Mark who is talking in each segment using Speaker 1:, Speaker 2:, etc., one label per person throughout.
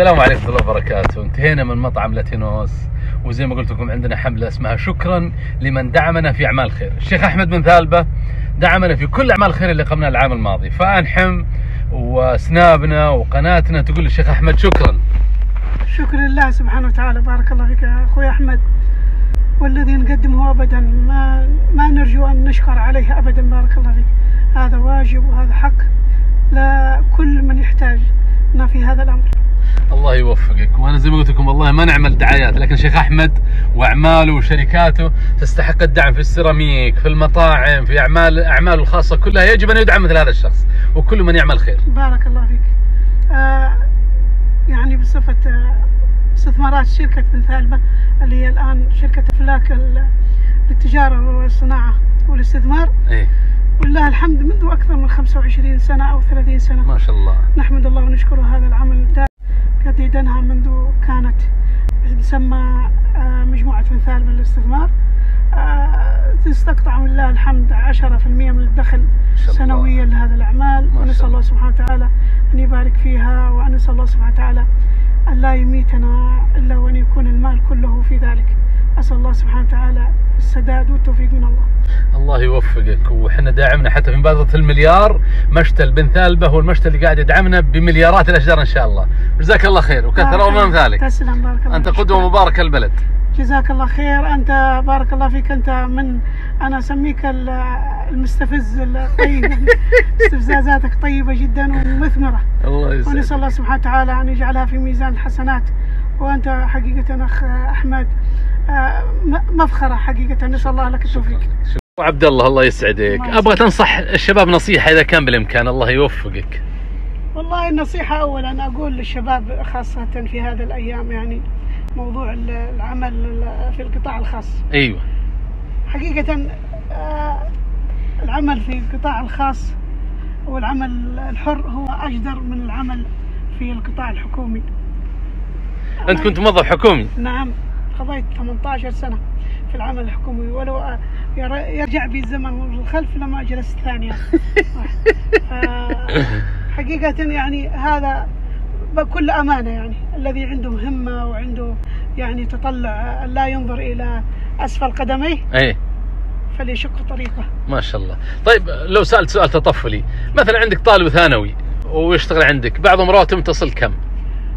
Speaker 1: السلام عليكم ورحمة الله وبركاته. انتهينا من مطعم لاتينوس وزي ما قلت لكم عندنا حملة اسمها شكرا لمن دعمنا في أعمال الخير الشيخ أحمد بن ثالبة دعمنا في كل أعمال الخير اللي قمنا العام الماضي. فأنحم وسنابنا وقناتنا تقول للشيخ أحمد شكرا.
Speaker 2: شكر لله سبحانه وتعالى. بارك الله فيك يا أخوي أحمد. والذي نقدمه ابدا ما ما نرجو أن نشكر عليه ابدا. بارك الله فيك. هذا واجب وهذا حق. لكل من يحتاجنا في هذا الأمر.
Speaker 1: الله يوفقك. وأنا زي ما قلت لكم والله ما نعمل دعايات لكن شيخ أحمد وأعماله وشركاته تستحق الدعم في السيراميك في المطاعم في اعمال أعماله الخاصة كلها. يجب أن يدعم مثل هذا الشخص وكل من يعمل خير.
Speaker 2: بارك الله فيك. آه يعني بصفة آه، استثمارات شركة بن ثالبة اللي هي الآن شركة أفلاك ال- للتجارة والصناعة والاستثمار.
Speaker 1: إيه.
Speaker 2: ولله الحمد منذ أكثر من 25 سنة أو 30 سنة.
Speaker 1: ما شاء الله.
Speaker 2: نحمد الله ونشكره هذا العمل. دا- جديدنها منذ كانت تسمى آه، مجموعة من ثالبة للاستثمار آه، تستقطع من الله الحمد 10% من الدخل. سنويا لهذا الأعمال ونسأل
Speaker 1: الله.
Speaker 2: الله سبحانه وتعالى أن يبارك فيها ونسأل الله سبحانه وتعالى أن لا يميتنا إلا وأن يكون المال كله في ذلك أسأل الله سبحانه وتعالى السداد والتوفيق من الله.
Speaker 1: الله يوفقك. وحنا داعمنا حتى في مبادرة المليار مشتل بن ثالبة هو المشتل اللي قاعد يدعمنا بمليارات الأشجار إن شاء الله. جزاك الله خير. وكثر الله من. ذلك
Speaker 2: تسلم. بارك الله أنت.
Speaker 1: قدوة مباركة البلد.
Speaker 2: جزاك الله خير. أنت بارك الله فيك. أنت من أنا أسميك ال- المستفز الطيب استفزازاتك طيبة جدا ومثمرة.
Speaker 1: الله
Speaker 2: ونسأل
Speaker 1: يسعدك
Speaker 2: الله سبحانه وتعالى أن يجعلها في ميزان الحسنات. وأنت حقيقة أخ أحمد آه، مفخرة حقيقة. نسأل الله لك التوفيق.
Speaker 1: وعبد الله الله يسعدك. أبغى تنصح الشباب نصيحة إذا كان بالإمكان. الله يوفقك.
Speaker 2: والله النصيحة أولا أقول للشباب خاصة في هذه الأيام يعني موضوع ال- العمل في القطاع الخاص.
Speaker 1: أيوه.
Speaker 2: حقيقة آه، العمل في القطاع الخاص والعمل الحر هو أجدر من العمل في القطاع الحكومي.
Speaker 1: أنت كنت موظف حكومي؟
Speaker 2: نعم قضيت 18 سنة في العمل الحكومي ولو آه، ير- يرجع بي الزمن للخلف لما جلست ثانية ف- حقيقة يعني هذا بكل أمانة يعني الذي عنده همة وعنده يعني تطلع لا ينظر إلى أسفل قدميه.
Speaker 1: إيه.
Speaker 2: فليشق طريقه.
Speaker 1: ما شاء الله. طيب لو سألت سؤال تطفلي مثلا عندك طالب ثانوي ويشتغل عندك بعضهم رواتب تصل كم؟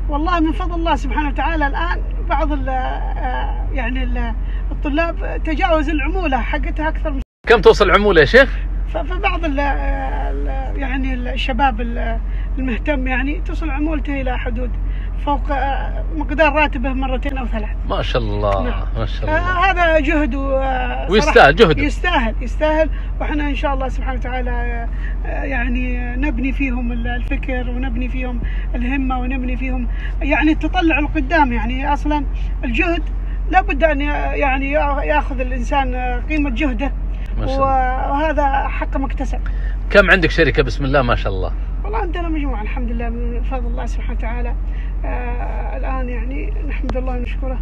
Speaker 2: والله من فضل الله سبحانه وتعالى الآن بعض ال آه، يعني ال- الطلاب تجاوز العمولة حقتها أكثر من
Speaker 1: كم توصل العموله يا شيخ؟
Speaker 2: فبعض ال ال- يعني الشباب ال- المهتم يعني تصل عمولته إلى حدود فوق آه، مقدار راتبه مرتين أو ثلاث.
Speaker 1: ما شاء الله
Speaker 2: نعم.
Speaker 1: ما شاء الله.
Speaker 2: آه، هذا جهد آه،
Speaker 1: ويستاهل جهده.
Speaker 2: يستاهل يستاهل. وإحنا إن شاء الله سبحانه وتعالى يعني نبني فيهم ال- الفكر ونبني فيهم الهمة ونبني فيهم يعني التطلع لقدام يعني أصلا الجهد لابد أن يعني يأخذ الإنسان قيمة جهده.
Speaker 1: ما شاء الله.
Speaker 2: وهذا حق مكتسب.
Speaker 1: كم عندك شركة؟ بسم الله ما شاء الله.
Speaker 2: والله عندنا مجموعة الحمد لله من فضل الله سبحانه وتعالى. آه الآن يعني نحمد الله ونشكره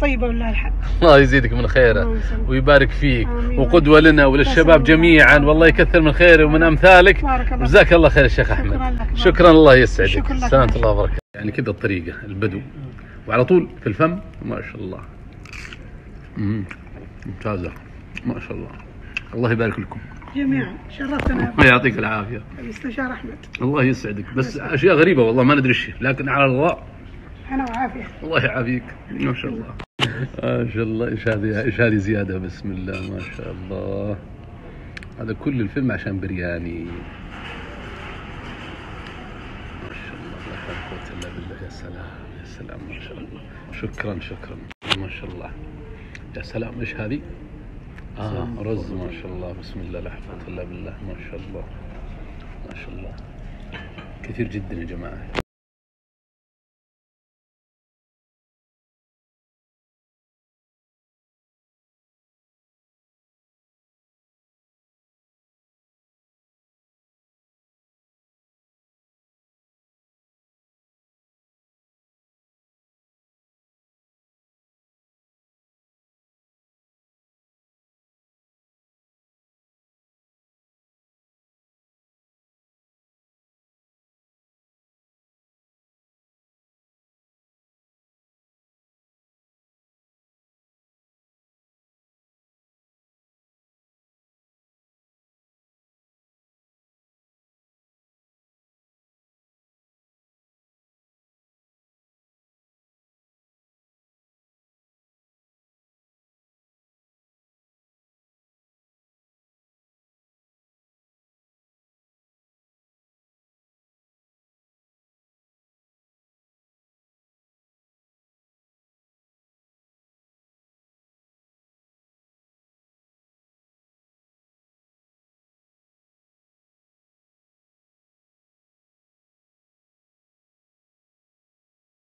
Speaker 2: طيبة ولله الحمد.
Speaker 1: الله يزيدك من خيره. ويبارك فيك
Speaker 2: آمين.
Speaker 1: وقدوة لنا وللشباب. جميعا. والله يكثر من خيره ومن
Speaker 2: أمثالك.
Speaker 1: جزاك الله خير يا شيخ أحمد.
Speaker 2: شكراً لك.
Speaker 1: شكرا الله يسعدك.
Speaker 2: شكراً.
Speaker 1: سلامة الله وبركاته. يعني كذا الطريقة البدو. وعلى طول في الفم ما شاء الله. مم. ممتازة. ما شاء الله. الله يبارك لكم.
Speaker 2: جميعا. شرفتنا.
Speaker 1: الله يعطيك العافية.
Speaker 2: المستشار أحمد.
Speaker 1: الله يسعدك. بس أشياء غريبة والله ما ندري إيش لكن على الله.
Speaker 2: أنا وعافية.
Speaker 1: الله يعافيك. ما شاء الله. ما شاء الله. إيش هذه إيش هذه زيادة؟ بسم الله. ما شاء الله. هذا كل الفيلم عشان برياني. ما شاء الله. لا حول ولا قوه الا بالله. يا سلام. يا سلام. ما شاء الله. شكرا شكرا. ما شاء الله. يا سلام. إيش هذه؟ آه رز ما شاء الله. بسم الله لا حول ولا بالله. ما شاء الله. ما شاء الله. كثير جدا يا جماعة.